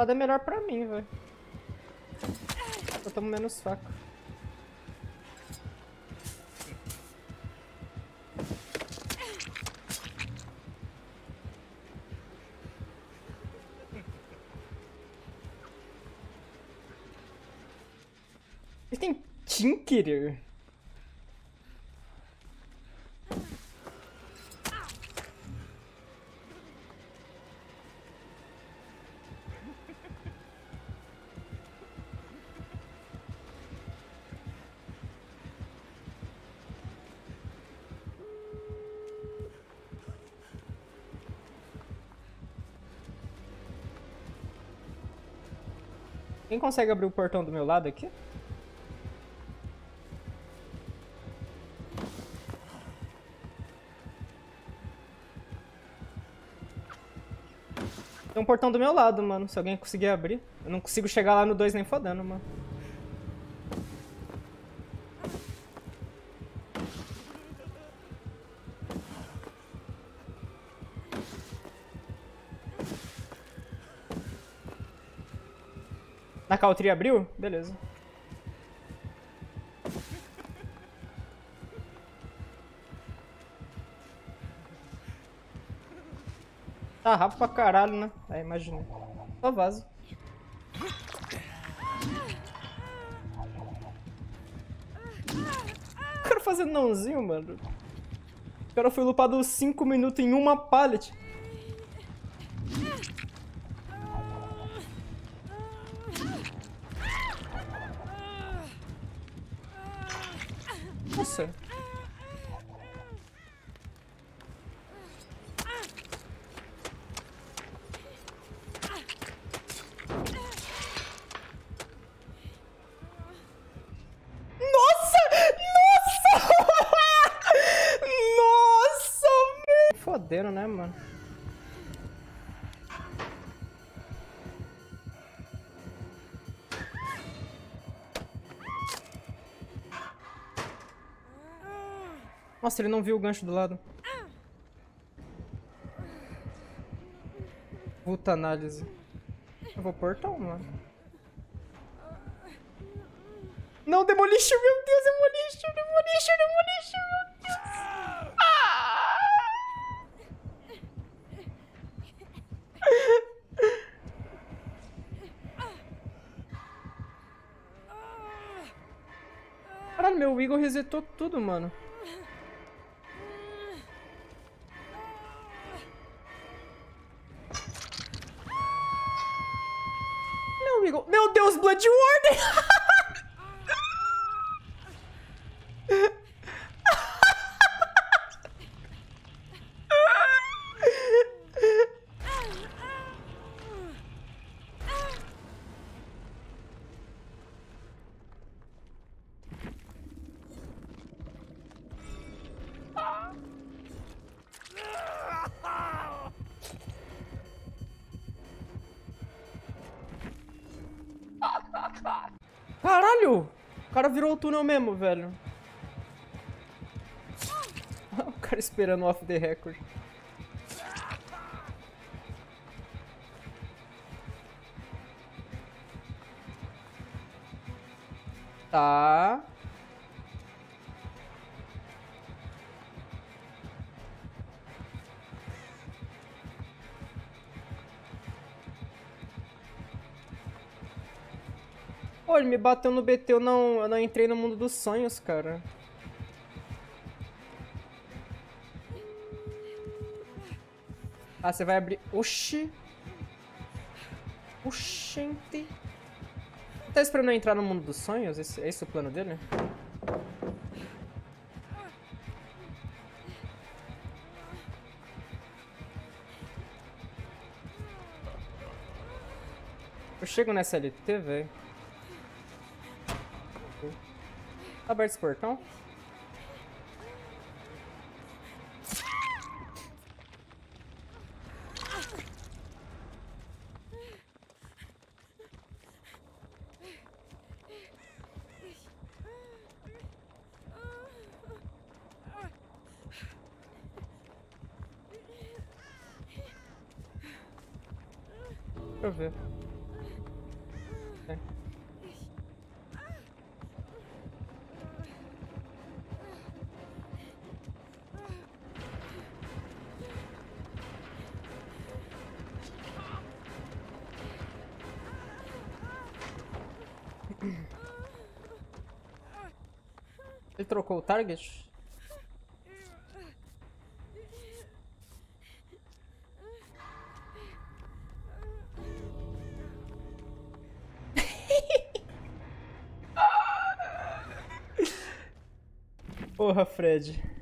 Nada é melhor pra mim, velho. Eu tomo menos faca. Tem Tinkerer? Quem consegue abrir o portão do meu lado aqui? Tem um portão do meu lado, mano. Se alguém conseguir abrir. Eu não consigo chegar lá no 2 nem fodendo, mano. Na Caltri abriu? Beleza. Tá rápido pra caralho, né? É, imaginei. Só vaza. O cara fazendo nãozinho, mano. O cara foi lupado 5 minutos em uma pallet. Nossa, ele não viu o gancho do lado. Puta análise. Eu vou portão, mano. Não, Demolition, meu Deus, Demolition, Demolition, Demolition, meu Deus. Caralho, meu Eagle resetou tudo, mano. Eagle... Meu Deus, Blood! O cara virou o túnel mesmo, velho. O cara esperando off the record. Tá. Pô, ele me bateu no BT, eu não, eu não entrei no mundo dos sonhos, cara. Ah, você vai abrir... Oxi. Oxente. Tá esperando eu entrar no mundo dos sonhos? Esse, é esse o plano dele? Eu chego nessa LT, velho. Tá aberto esse portão? Deixa eu ver. Ele trocou o target? Porra, Fred.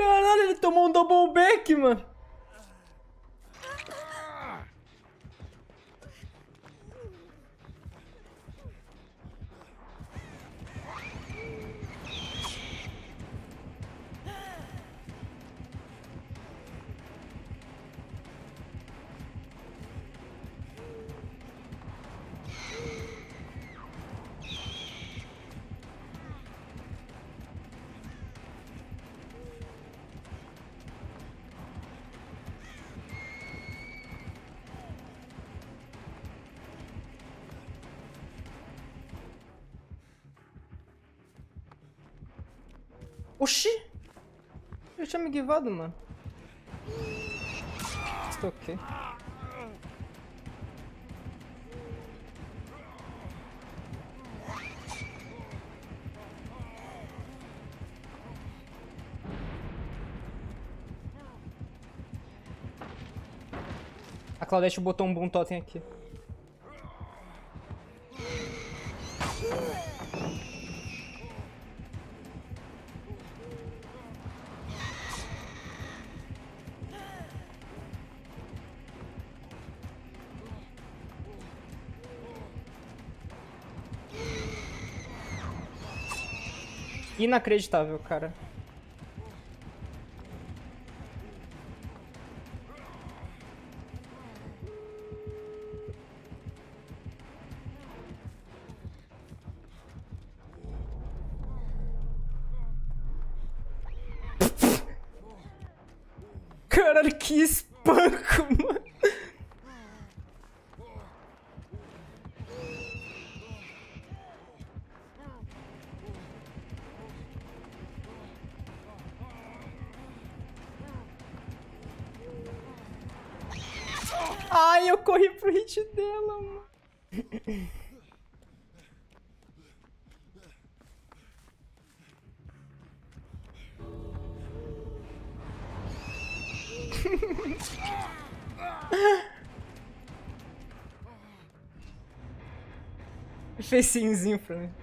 Caralho, ele tomou um double back, mano. Oxi! Eu tinha me guivado, mano. Estou ok. A Claudete botou um bom totem aqui. Inacreditável, cara. Caralho, que espanco, mano. Ai, eu corri pro hit dela, mano. Fez simzinho pra mim.